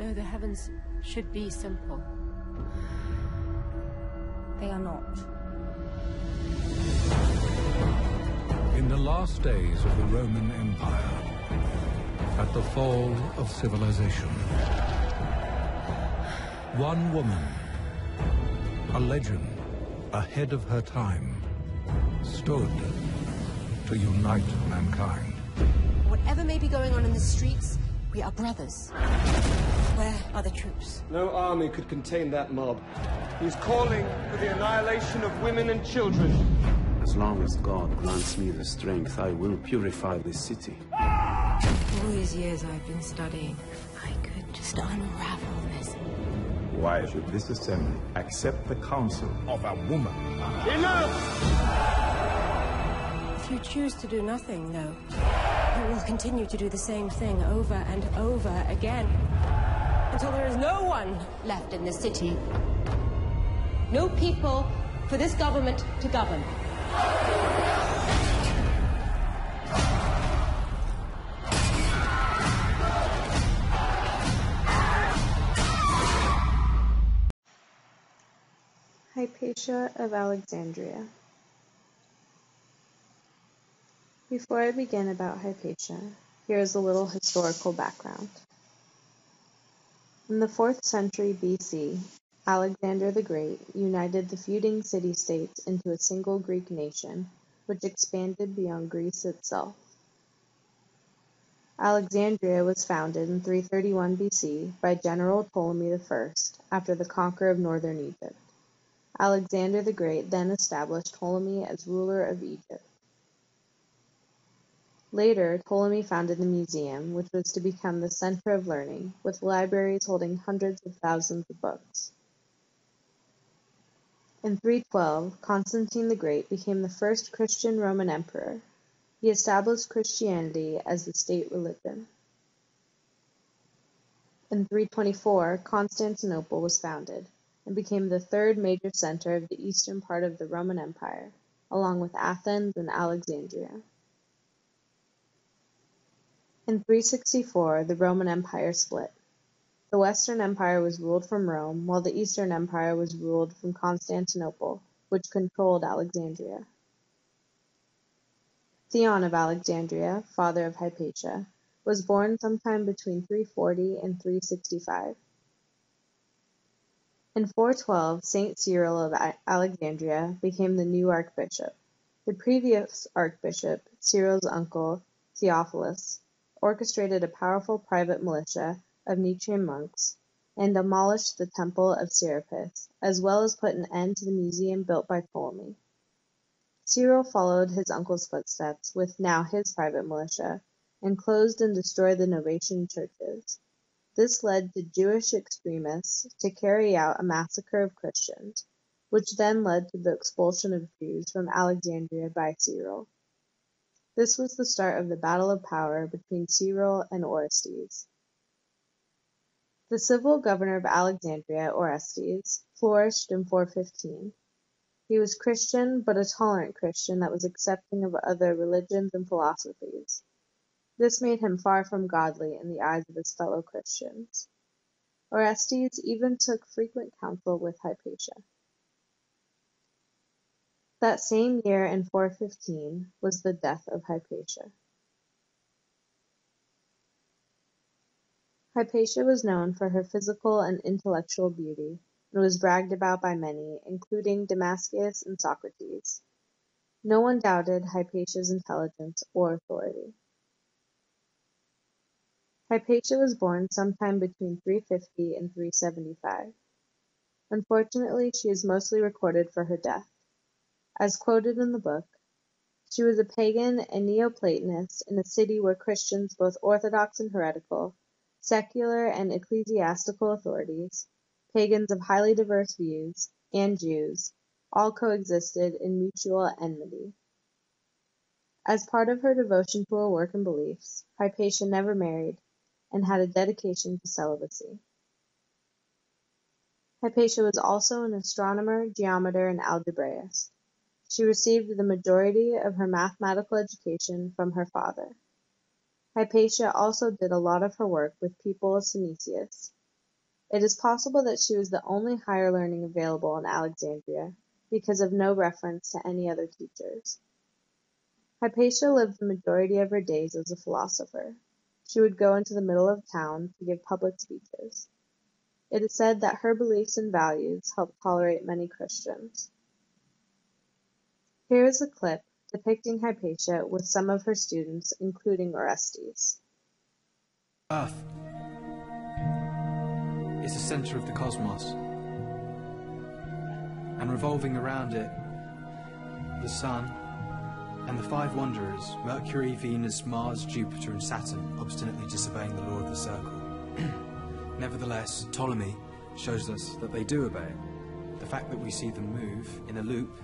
No, the heavens should be simple. They are not. In the last days of the Roman Empire, at the fall of civilization, one woman, a legend ahead of her time, stood to unite mankind. Whatever may be going on in the streets, we are brothers. Where are the troops? No army could contain that mob. He's calling for the annihilation of women and children. As long as God grants me the strength, I will purify this city. All these years I've been studying, I could just unravel this. Why should this assembly accept the counsel of a woman? Enough! If you choose to do nothing, though, you will continue to do the same thing over and over again until there is no one left in this city. No people for this government to govern. Hypatia of Alexandria Before I begin about Hypatia, here is a little historical background. In the fourth century BC, Alexander the Great united the feuding city-states into a single Greek nation, which expanded beyond Greece itself. Alexandria was founded in 331 BC by General Ptolemy I after the conquer of northern Egypt. Alexander the Great then established Ptolemy as ruler of Egypt. Later, Ptolemy founded the museum, which was to become the center of learning, with libraries holding hundreds of thousands of books. In 312, Constantine the Great became the first Christian Roman emperor. He established Christianity as the state religion. In 324, Constantinople was founded and became the third major center of the eastern part of the Roman Empire, along with Athens and Alexandria. In 364, the Roman Empire split. The Western Empire was ruled from Rome, while the Eastern Empire was ruled from Constantinople, which controlled Alexandria. Theon of Alexandria, father of Hypatia, was born sometime between 340 and 365. In 412, Saint Cyril of Alexandria became the new archbishop. The previous archbishop, Cyril's uncle, Theophilus, orchestrated a powerful private militia of Nitrian monks, and demolished the temple of Serapis, as well as put an end to the museum built by Ptolemy. Cyril followed his uncle's footsteps with now his private militia, and closed and destroyed the Novatian churches. This led the Jewish extremists to carry out a massacre of Christians, which then led to the expulsion of Jews from Alexandria by Cyril. This was the start of the battle of power between Cyril and Orestes. The civil governor of Alexandria, Orestes, flourished in 415. He was Christian, but a tolerant Christian that was accepting of other religions and philosophies. This made him far from godly in the eyes of his fellow Christians. Orestes even took frequent counsel with Hypatia. That same year in 415 was the death of Hypatia. Hypatia was known for her physical and intellectual beauty, and was bragged about by many, including Damascius and Socrates. No one doubted Hypatia's intelligence or authority. Hypatia was born sometime between 350 and 375. Unfortunately, she is mostly recorded for her death. As quoted in the book, she was a pagan and Neoplatonist in a city where Christians, both orthodox and heretical, secular and ecclesiastical authorities, pagans of highly diverse views, and Jews, all coexisted in mutual enmity. As part of her devotion to her work and beliefs, Hypatia never married and had a dedication to celibacy. Hypatia was also an astronomer, geometer, and algebraist. She received the majority of her mathematical education from her father. Hypatia also did a lot of her work with people of Synesius, It is possible that she was the only higher learning available in Alexandria, because of no reference to any other teachers. Hypatia lived the majority of her days as a philosopher. She would go into the middle of town to give public speeches. It is said that her beliefs and values helped tolerate many Christians. Here is a clip depicting Hypatia with some of her students, including Orestes. Earth is the center of the cosmos, and revolving around it, the sun and the five wanderers, Mercury, Venus, Mars, Jupiter, and Saturn, obstinately disobeying the law of the circle. Nevertheless, Ptolemy shows us that they do obey it. The fact that we see them move in a loop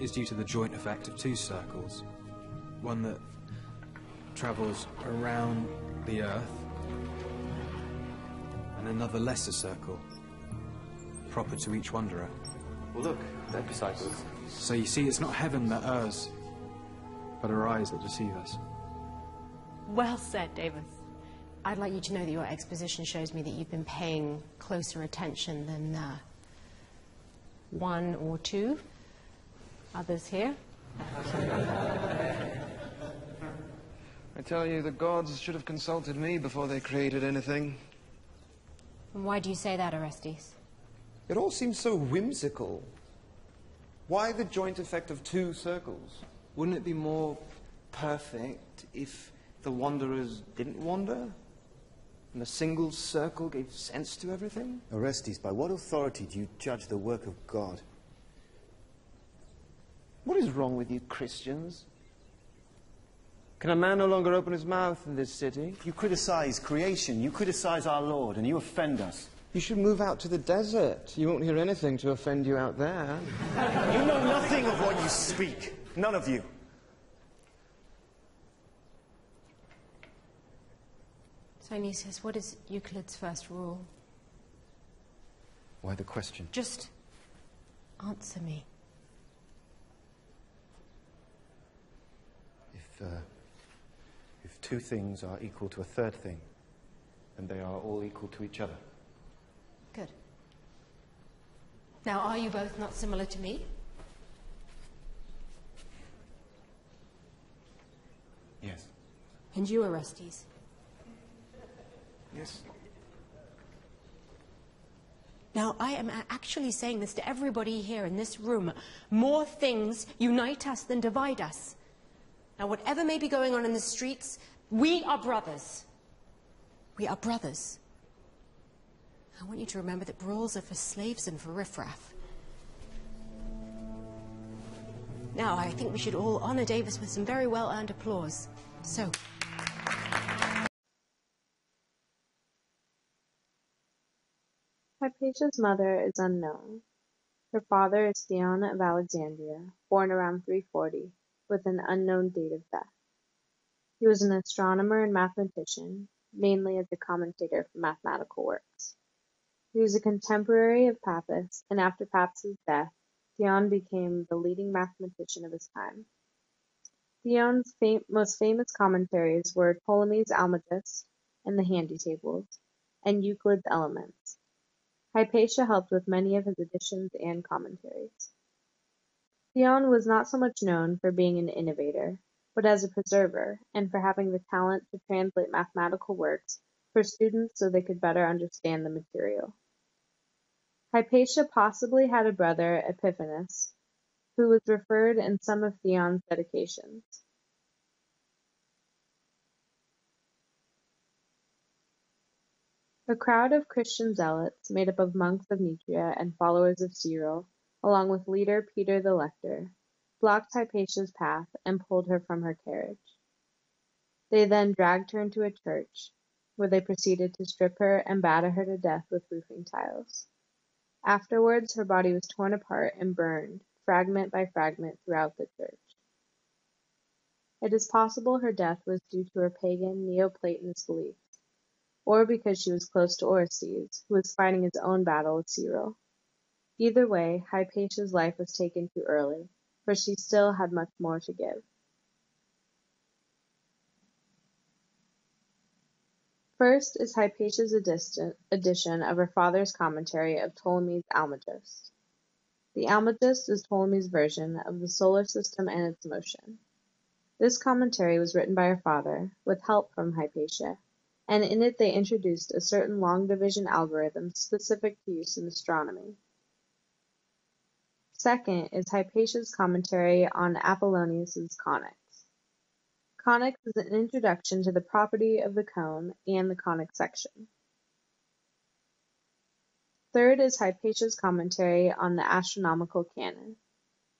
is due to the joint effect of two circles. One that travels around the Earth, and another lesser circle, proper to each wanderer. Well, look, they're disciples. So you see, it's not heaven that errs, but our eyes that deceive us. Well said, Davus. I'd like you to know that your exposition shows me that you've been paying closer attention than uh, one or two others here. I tell you, the gods should have consulted me before they created anything. And why do you say that, Orestes? It all seems so whimsical. Why the joint effect of two circles? Wouldn't it be more perfect if the wanderers didn't wander? And a single circle gave sense to everything? Orestes, by what authority do you judge the work of God? What is wrong with you Christians? Can a man no longer open his mouth in this city? You criticize creation, you criticize our Lord, and you offend us. You should move out to the desert. You won't hear anything to offend you out there. You know nothing of what you speak. None of you. Dionysius, what is Euclid's first rule? Why the question? Just answer me. If, uh, if two things are equal to a third thing, then they are all equal to each other. Good. Now, are you both not similar to me? Yes. And you, Orestes? Yes. Now, I am actually saying this to everybody here in this room. More things unite us than divide us. Now, whatever may be going on in the streets, we are brothers. We are brothers. I want you to remember that brawls are for slaves and for riffraff. Now, I think we should all honor Davus with some very well earned applause. So, Hypatia's mother is unknown. Her father is Theon of Alexandria, born around 340, with an unknown date of death. He was an astronomer and mathematician, mainly as a commentator for mathematical works. He was a contemporary of Pappus, and after Pappus's death, Theon became the leading mathematician of his time. Theon's fam- most famous commentaries were Ptolemy's Almagest and the Handy Tables, and Euclid's Elements. Hypatia helped with many of his editions and commentaries. Theon was not so much known for being an innovator, but as a preserver, and for having the talent to translate mathematical works for students so they could better understand the material. Hypatia possibly had a brother, Epiphanes, who was referred in some of Theon's dedications. A crowd of Christian zealots, made up of monks of Nitria and followers of Cyril, along with leader Peter the Lector, blocked Hypatia's path and pulled her from her carriage. They then dragged her into a church, where they proceeded to strip her and batter her to death with roofing tiles. Afterwards, her body was torn apart and burned, fragment by fragment, throughout the church. It is possible her death was due to her pagan Neoplatonist beliefs, or because she was close to Orestes, who was fighting his own battle with Cyril. Either way, Hypatia's life was taken too early, for she still had much more to give. First is Hypatia's edition of her father's commentary of Ptolemy's Almagest. The Almagest is Ptolemy's version of the solar system and its motion. This commentary was written by her father, with help from Hypatia, and in it they introduced a certain long division algorithm specific to use in astronomy. Second is Hypatia's commentary on Apollonius's conics. Conics is an introduction to the property of the cone and the conic section. Third is Hypatia's commentary on the astronomical canon.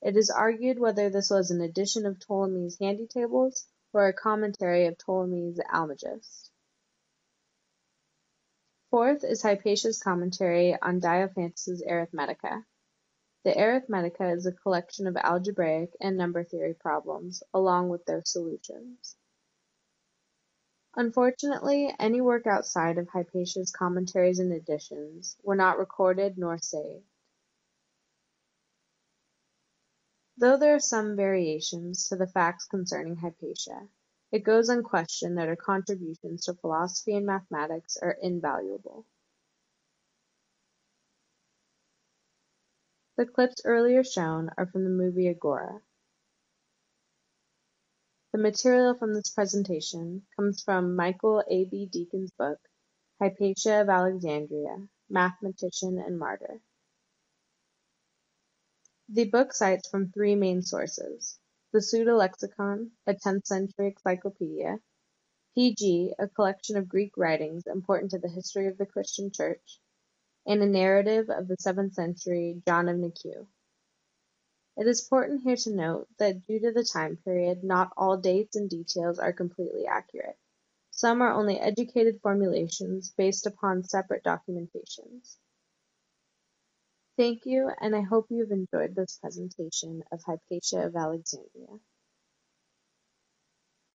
It is argued whether this was an edition of Ptolemy's handy tables or a commentary of Ptolemy's Almagest. Fourth is Hypatia's commentary on Diophantus's Arithmetica. The Arithmetica is a collection of algebraic and number theory problems, along with their solutions. Unfortunately, any work outside of Hypatia's commentaries and editions were not recorded nor saved. Though there are some variations to the facts concerning Hypatia, it goes unquestioned that her contributions to philosophy and mathematics are invaluable. The clips earlier shown are from the movie Agora. The material from this presentation comes from Michael A. B. Deakin's book, Hypatia of Alexandria, Mathematician and Martyr. The book cites from three main sources, the Suda Lexicon, a 10th century encyclopedia, P.G., a collection of Greek writings important to the history of the Christian Church, and a narrative of the seventh century John of Nikiu. It is important here to note that due to the time period, not all dates and details are completely accurate. Some are only educated formulations based upon separate documentations. Thank you, and I hope you have enjoyed this presentation of Hypatia of Alexandria.